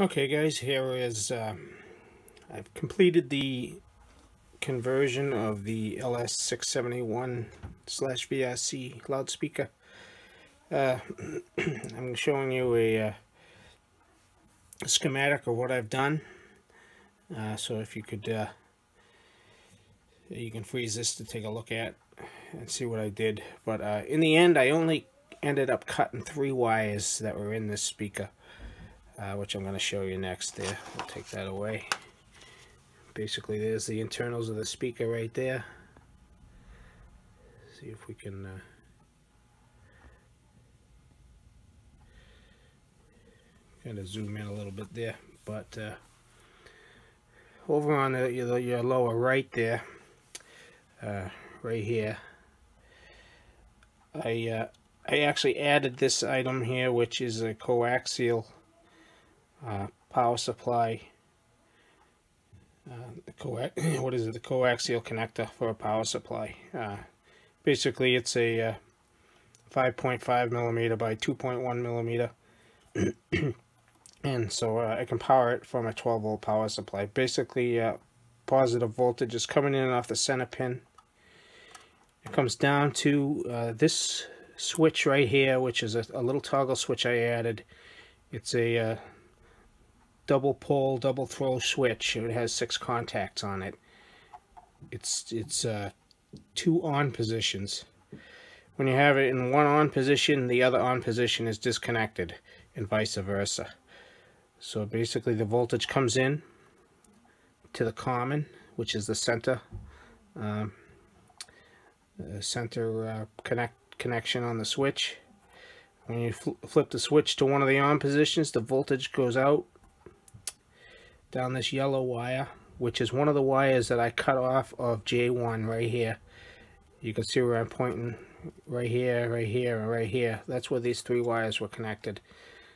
Okay guys, here is, uh, I've completed the conversion of the LS671 slash VRC loudspeaker. Uh, I'm showing you a, uh, a, schematic of what I've done. Uh, so if you could, uh, you can freeze this to take a look at and see what I did. But in the end, I only ended up cutting three wires that were in this speaker uh, which I'm going to show you next there. I'll take that away. Basically, there's the internals of the speaker right there. See if we can... Uh, kind of zoom in a little bit there. But uh, over on the, your, your lower right there, uh, right here, I uh, I actually added this item here, which is a coaxial uh, power supply. Uh, the coax what is it? The coaxial connector for a power supply. Uh, basically, it's a 5.5 uh, millimeter by 2.1 millimeter. and so uh, I can power it from a 12 volt power supply. Basically, uh, positive voltage is coming in off the center pin. It comes down to this switch right here, which is a, a, little toggle switch I added. It's a double pole, double throw switch. It has six contacts on it. It's it's uh, two on positions. When you have it in one on position, the other on position is disconnected, and vice versa. So basically, the voltage comes in to the common, which is the center, um, the center uh, connect connection on the switch. When you fl flip the switch to one of the on positions, the voltage goes out down this yellow wire, which is one of the wires that I cut off of J1 right here. You can see where I'm pointing right here, right here, and right here. That's where these three wires were connected.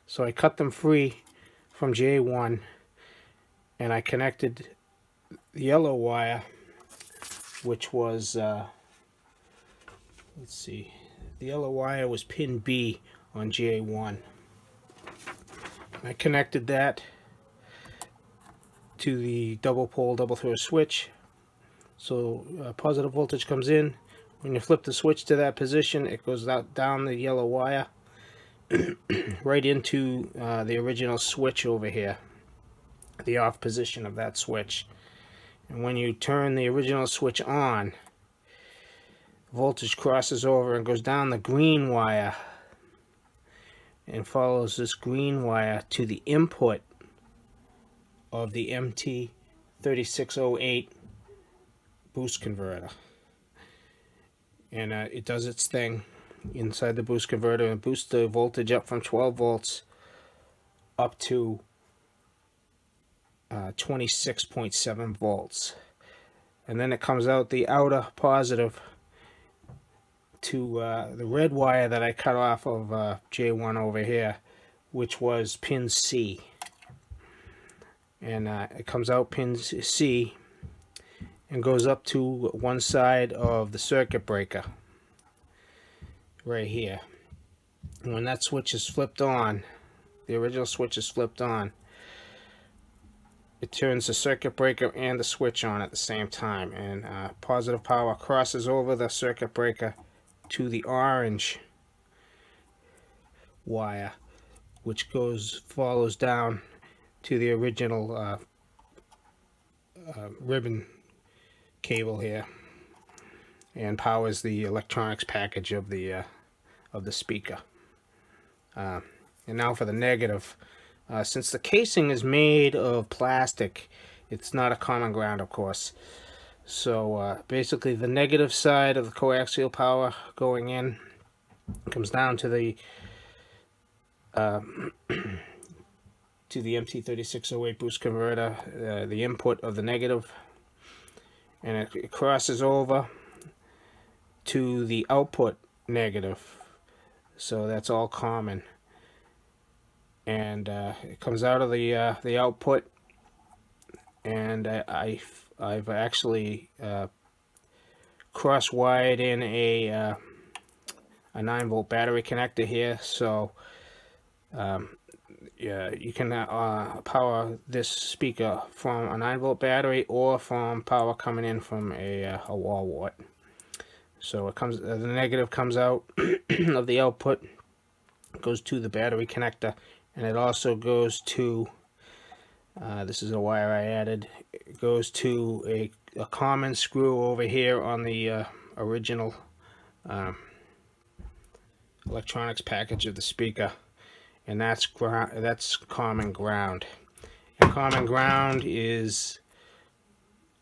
So I cut them free from J1 and I connected the yellow wire, which was, uh, let's see, the yellow wire was pin B on J1. I connected that to the double pole double throw switch. So uh, positive voltage comes in. When you flip the switch to that position it goes out down the yellow wire right into uh, the original switch over here the off position of that switch. And when you turn the original switch on voltage crosses over and goes down the green wire and follows this green wire to the input of the MT3608 boost converter. And uh, it does its thing inside the boost converter and boosts the voltage up from 12 volts up to uh, 26.7 volts. And then it comes out the outer positive to uh, the red wire that I cut off of uh, J1 over here, which was pin C and uh, it comes out pin C and goes up to one side of the circuit breaker. Right here. And when that switch is flipped on the original switch is flipped on it turns the circuit breaker and the switch on at the same time. And uh, positive power crosses over the circuit breaker to the orange wire which goes follows down to the original uh, uh, ribbon cable here and powers the electronics package of the uh, of the speaker. Uh, and now for the negative. Uh, since the casing is made of plastic, it's not a common ground, of course. So uh, basically the negative side of the coaxial power going in comes down to the to the MT3608 boost converter, uh, the input of the negative, and it, crosses over to the output negative. So that's all common. And uh, it comes out of the uh, the output, and I, I have actually uh, cross wired in a uh, a 9 volt battery connector here, so um, yeah, you can uh, power this speaker from a 9 volt battery or from power coming in from a, uh, a wall wart. So it comes, uh, the negative comes out of the output, goes to the battery connector, and it also goes to, uh, this is a wire I added, it goes to a, a common screw over here on the uh, original um, electronics package of the speaker and that's that's common ground. And common ground is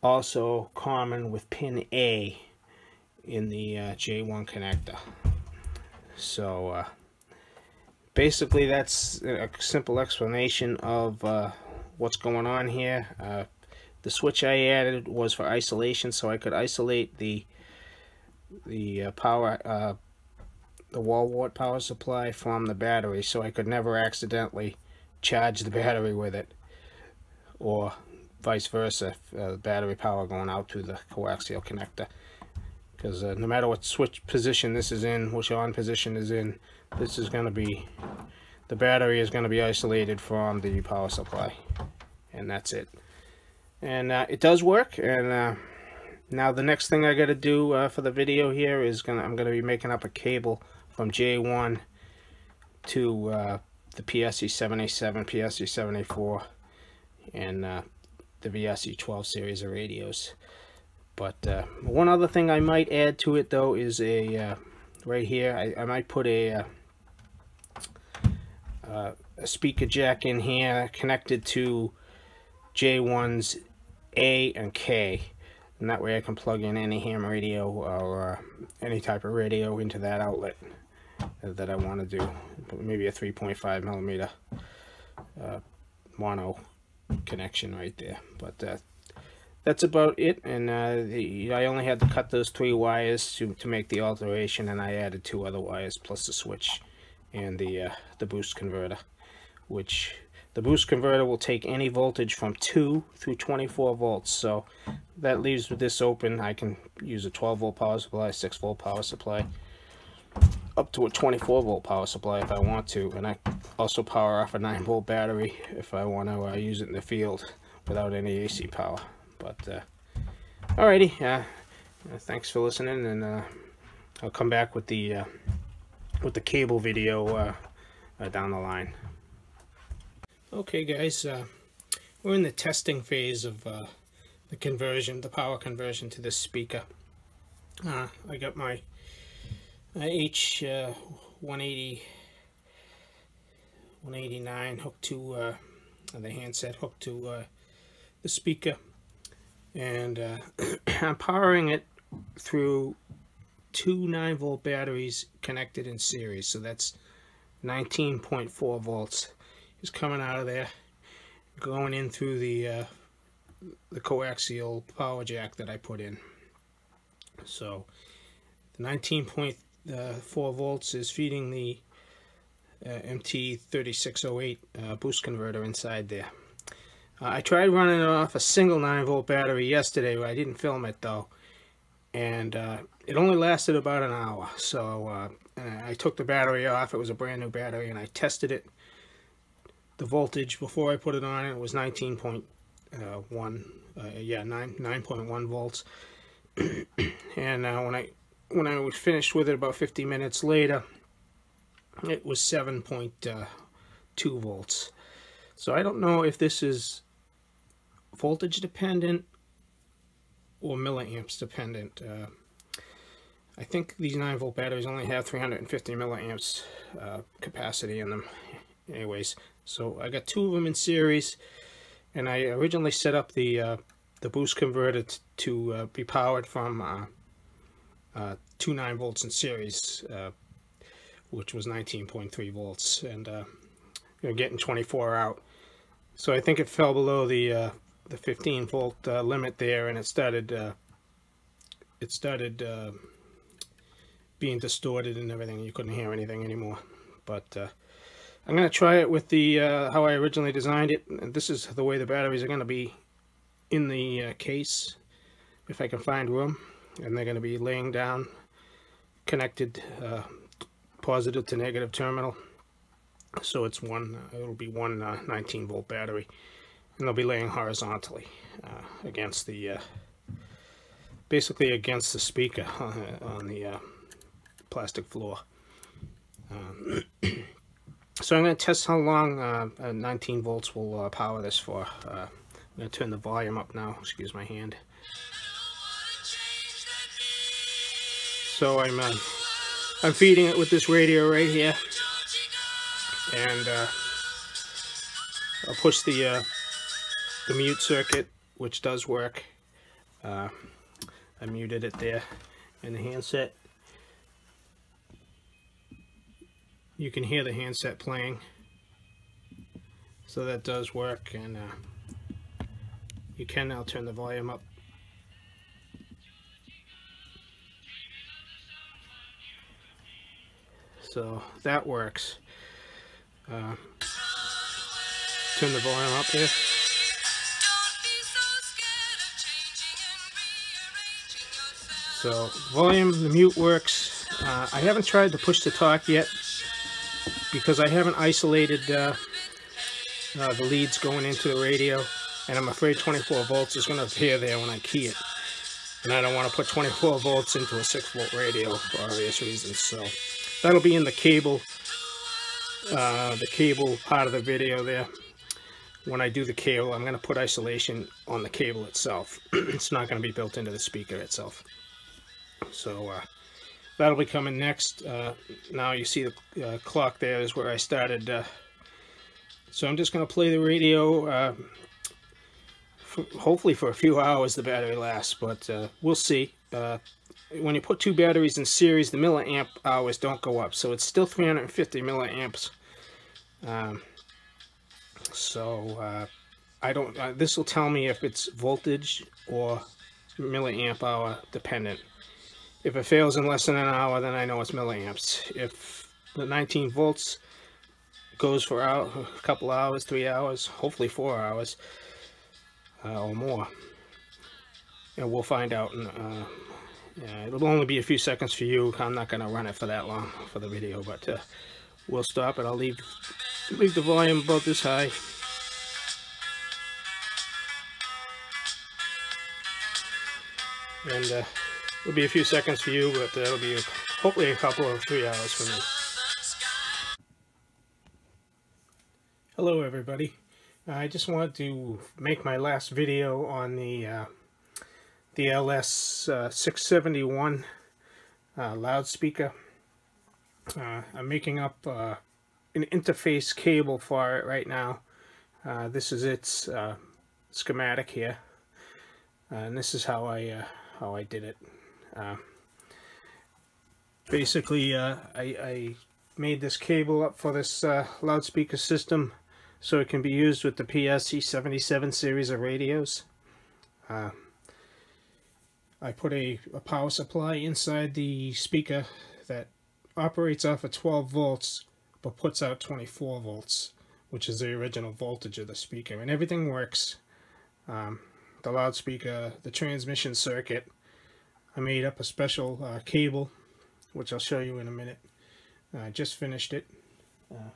also common with pin A in the uh, J1 connector. So uh, basically that's a simple explanation of uh, what's going on here. Uh, the switch I added was for isolation so I could isolate the the uh, power uh, the wall wart power supply from the battery so I could never accidentally charge the battery with it. Or vice versa uh, battery power going out to the coaxial connector. Because uh, no matter what switch position this is in which on position is in this is going to be the battery is going to be isolated from the power supply. And that's it. And uh, it does work and uh, now the next thing I got to do uh, for the video here is gonna I'm gonna be making up a cable from J1 to uh, the PSE 787, PSE 784, and uh, the VRC 12 series of radios. But uh, one other thing I might add to it though is a uh, right here. I, I, might put a, uh, uh, a speaker jack in here connected to J1's A and K and that way I can plug in any ham radio or uh, any type of radio into that outlet that I want to do. Maybe a 3.5 millimeter uh, mono connection right there. But uh, that's about it. And uh, the, I only had to cut those three wires to, to make the alteration and I added two other wires plus the switch and the uh, the boost converter which the boost converter will take any voltage from 2 through 24 volts. So that leaves this open I can use a 12 volt power supply 6 volt power supply up to a 24 volt power supply if I want to. And I also power off a 9 volt battery if I want to uh, use it in the field without any AC power. But uh, alrighty uh, thanks for listening and uh, I'll come back with the uh, with the cable video uh, uh, down the line okay guys we're in the testing phase of the conversion the power conversion to this speaker. I got my H uh, 180 189 hooked to uh, the handset hooked to uh, the speaker. And uh, I'm powering it through two 9 volt batteries connected in series. So that's 19.4 volts is coming out of there going in through the uh, the coaxial power jack that I put in so the 19.4 uh, 4 volts is feeding the uh, MT3608 uh, boost converter inside there. Uh, I tried running it off a single 9 volt battery yesterday, but I didn't film it though. And uh, it only lasted about an hour. So uh, I took the battery off, it was a brand new battery, and I tested it. The voltage before I put it on it was 19.1, yeah, 9 9.1 volts. and when I when I was finished with it about 50 minutes later, it was 7.2 volts. So I don't know if this is voltage dependent or milliamps dependent. Uh, I think these 9 volt batteries only have 350 milliamps uh, capacity in them anyways. So I got two of them in series and I originally set up the uh, the boost converter to uh, be powered from uh, uh, two 9 volts in series, uh, which was 19.3 volts, and uh, you know, getting 24 out. So I think it fell below the the 15 volt limit there, and it started it started being distorted and everything. You couldn't hear anything anymore. But I'm going to try it with the how I originally designed it. This is the way the batteries are going to be in the case, if I can find room and they're going to be laying down connected uh, positive to negative terminal So it's one, uh, it'll be one uh, 19 volt battery. And they'll be laying horizontally uh, against the, uh, basically against the speaker on the plastic floor. Um, so I'm going to test how long uh, 19 volts will uh, power this for. Uh, I'm going to turn the volume up now. Excuse my hand. So I'm uh, I'm feeding it with this radio right here, and uh, I'll push the uh, the mute circuit, which does work. I muted it there in the handset. You can hear the handset playing. So that does work and uh, you can now turn the volume up. So that works. Uh, turn the volume up here. So volume the mute works. Uh, I haven't tried to push to talk yet because I haven't isolated uh, uh, the leads going into the radio and I'm afraid 24 volts is going to appear there when I key it. And I don't want to put 24 volts into a 6 volt radio for obvious reasons so that'll be in the cable uh, the cable part of the video there. When I do the cable I'm going to put isolation on the cable itself. It's not going to be built into the speaker itself. So uh, that'll be coming next. Uh, now you see the uh, clock there is where I started. Uh, so I'm just going to play the radio, uh, for, hopefully for a few hours the battery lasts, but uh, we'll see. Uh, when you put two batteries in series, the milliamp hours don't go up, so it's still 350 milliamps. Um, so I don't, this will tell me if it's voltage or milliamp hour dependent. If it fails in less than an hour, then I know it's milliamps. If the 19 volts goes for a couple hours, three hours, hopefully four hours uh, or more, and we'll find out. uh, yeah, it'll only be a few seconds for you. I'm not going to run it for that long for the video, but uh, we'll stop it. I'll leave leave the volume about this high. And uh, It'll be a few seconds for you, but it'll be hopefully a couple or three hours for me. Hello everybody. I just wanted to make my last video on the uh, the LS671 uh, uh, loudspeaker. Uh, I'm making up uh, an interface cable for it right now. Uh, this is its schematic here. and this is how I how I did it. Uh, basically, uh, I, I, made this cable up for this uh, loudspeaker system so it can be used with the PRC77 series of radios. Uh, I put a, a power supply inside the speaker that operates off of 12 volts but puts out 24 volts which is the original voltage of the speaker and everything works um, the loudspeaker the transmission circuit I made up a special uh, cable, which I'll show you in a minute. I just finished it. Uh,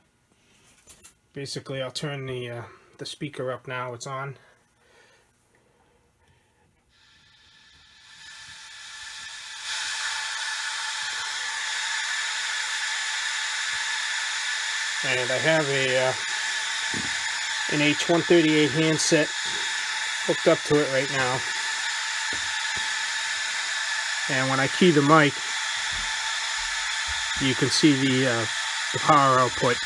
basically, I'll turn the, uh, the speaker up now. It's on. And I have a uh, an H138 handset hooked up to it right now. And when I key the mic, you can see the, uh, the power output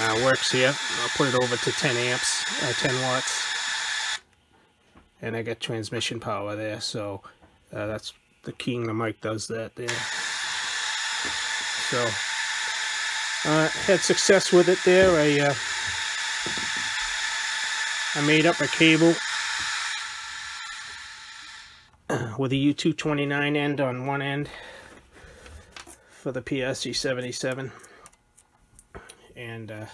uh, works here. I'll put it over to 10 amps, uh, 10 watts. And I get transmission power there, so uh, that's the keying the mic does that there. So, uh, had success with it there. I, uh, I made up a cable with a U229 end on one end for the PRC77 and uh,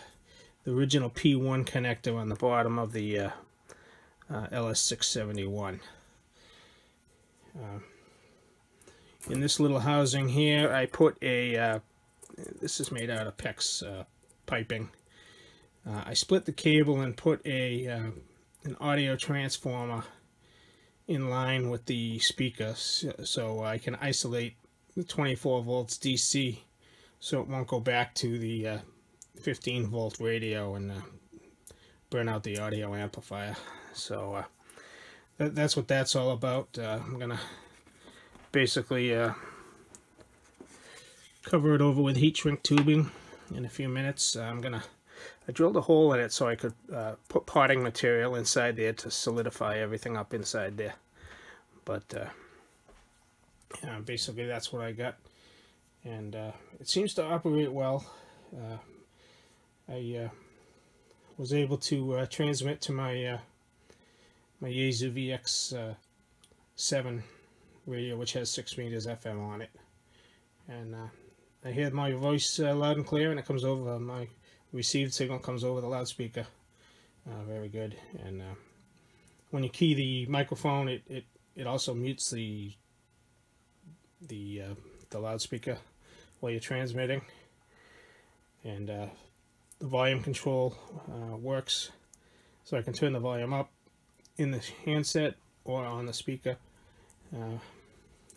the original P1 connector on the bottom of the uh, uh, LS671. Uh, in this little housing here I put a, uh, this is made out of PEX uh, piping. Uh, I split the cable and put a an audio transformer in line with the speaker so I can isolate the 24 volts DC so it won't go back to the uh, 15 volt radio and uh, burn out the audio amplifier. So uh, that, that's what that's all about. Uh, I'm gonna basically uh, cover it over with heat shrink tubing in a few minutes. I'm gonna I drilled a hole in it so I could uh, put potting material inside there to solidify everything up inside there. But uh, yeah, basically that's what I got. And uh, it seems to operate well. Uh, I uh, was able to uh, transmit to my my Yaesu VX7 radio, which has 6 meters FM on it. And I hear my voice loud and clear, and it comes over my received signal comes over the loudspeaker. Uh, very good. And uh, when you key the microphone, it, it, it also mutes the the uh, the loudspeaker while you're transmitting. And uh, the volume control uh, works, so I can turn the volume up in the handset or on the speaker, uh,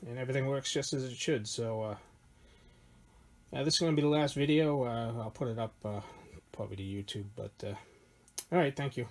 and everything works just as it should. So. This is going to be the last video. I'll put it up probably to YouTube. But uh, all right, thank you.